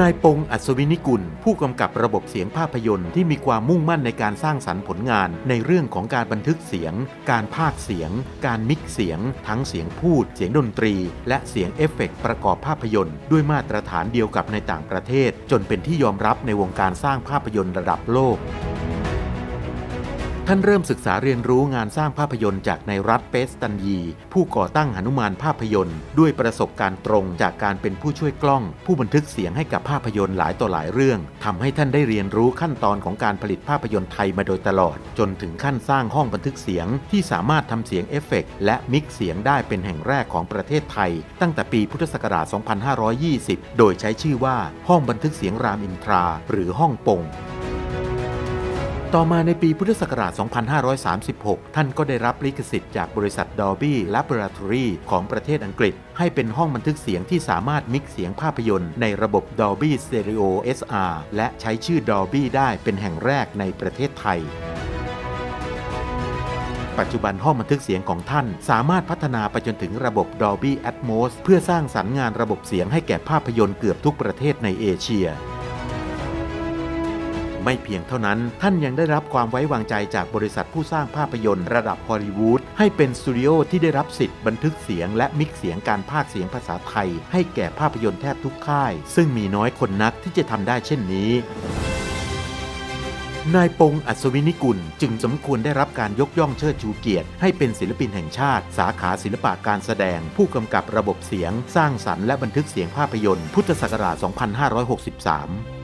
นายปงอัศวินิกุล ผู้กำกับระบบเสียงภาพยนตร์ที่มีความมุ่งมั่นในการสร้างสรรค์ผลงานในเรื่องของการบันทึกเสียง การพากเสียง การมิกซ์เสียง ทั้งเสียงพูด เสียงดนตรี และเสียงเอฟเฟกต์ประกอบภาพยนตร์ด้วยมาตรฐานเดียวกับในต่างประเทศ จนเป็นที่ยอมรับในวงการสร้างภาพยนตร์ระดับโลก ท่านเริ่มศึกษาเรียนรู้งานสร้างภาพยนตร์จากนายรัตน์ เปสตันยี ผู้ก่อตั้งหนุมานภาพยนตร์ ด้วยประสบการณ์ตรงจากการเป็นผู้ช่วยกล้อง ผู้บันทึกเสียงให้กับภาพยนตร์หลายต่อหลายเรื่องทำให้ท่านได้เรียนรู้ขั้นตอนของการผลิตภาพยนตร์ไทยมาโดยตลอด จนถึงขั้นสร้างห้องบันทึกเสียง ที่สามารถทำเสียงเอฟเฟกต์และมิกซ์เสียงได้เป็นแห่งแรกของประเทศไทย ตั้งแต่ปีพุทธศักราช 2520 โดยใช้ชื่อว่าห้องบันทึกเสียงรามอินทรา หรือห้องปง ต่อมาในปีพุทธศักราช 2536 ท่านก็ได้รับลิขสิทธิ์จากบริษัท Dolby Laboratory ของประเทศอังกฤษ ให้เป็นห้องบันทึกเสียงที่สามารถมิกซ์เสียงภาพยนตร์ในระบบ Dolby Stereo SR และใช้ชื่อ Dolby ได้เป็นแห่งแรกในประเทศไทยปัจจุบันห้องบันทึกเสียงของท่าน สามารถพัฒนาไปจนถึงระบบ Dolby Atmos เพื่อสร้างสรรค์งานระบบเสียงให้แก่ภาพยนตร์เกือบทุกประเทศในเอเชีย ไม่เพียงเท่านั้น ท่านยังได้รับความไว้วางใจจากบริษัทผู้สร้างภาพยนตร์ระดับฮอลลีวูดให้เป็นสตูดิโอที่ได้รับสิทธิ์บันทึกเสียงและมิกซ์เสียงการพากเสียงภาษาไทย ให้แก่ภาพยนตร์แทบทุกค่าย ซึ่งมีน้อยคนนักที่จะทำได้เช่นนี้นายปงอัศวินิกุลจึงสมควรได้รับการยกย่องเชิดชูเกียรติ ให้เป็นศิลปินแห่งชาติ สาขาศิลปะการแสดง ผู้กำกับระบบเสียง สร้างสรรค์และบันทึกเสียงภาพยนตร์ พุทธศักราช 2563